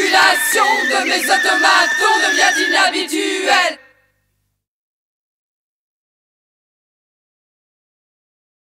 circulation de mes automates devient inhabituelle.